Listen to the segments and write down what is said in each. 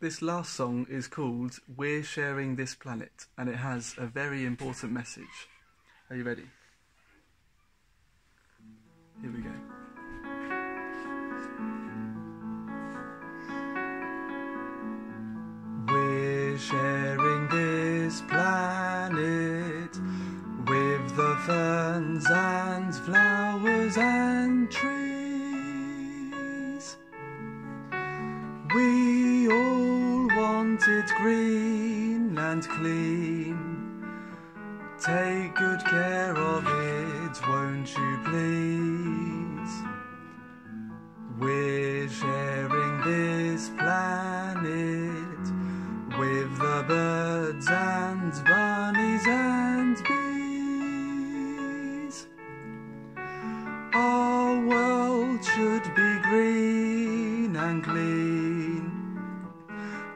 This last song is called We're Sharing This Planet and it has a very important message. Are you ready? Here we go. We're sharing this planet with the ferns and flowers and trees. It green and clean. Take good care of it, won't you please? We're sharing this planet with the birds and bunnies and bees. Our world should be green and clean.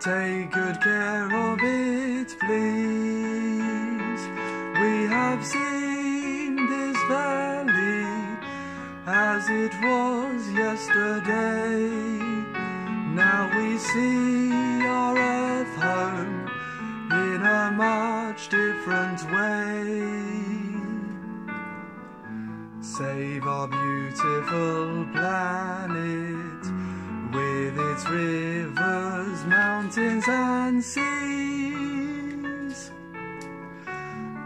Take good care of it, please. We have seen this valley as it was yesterday. Now we see our earth home in a much different way. Save our beautiful planet with rivers, mountains, and seas.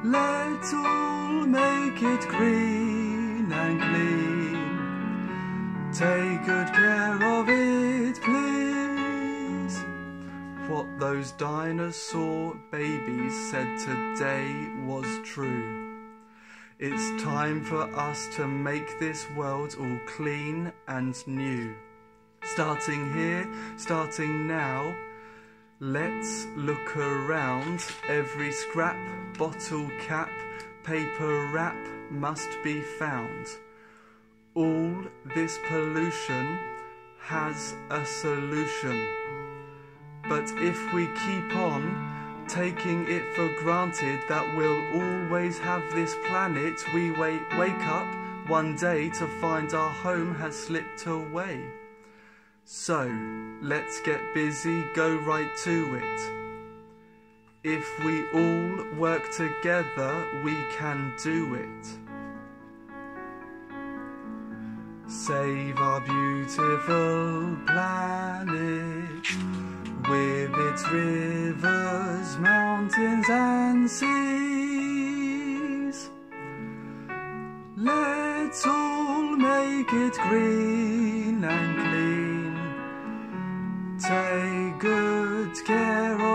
Let's all make it green and clean. Take good care of it, please. What those dinosaur babies said today was true. It's time for us to make this world all clean and new. Starting here, starting now, let's look around. Every scrap, bottle cap, paper wrap must be found. All this pollution has a solution. But if we keep on taking it for granted that we'll always have this planet, we wait, wake up one day to find our home has slipped away. So, let's get busy, go right to it. If we all work together, we can do it. Save our beautiful planet with its rivers, mountains, and seas. Let's all make it green and. Take good care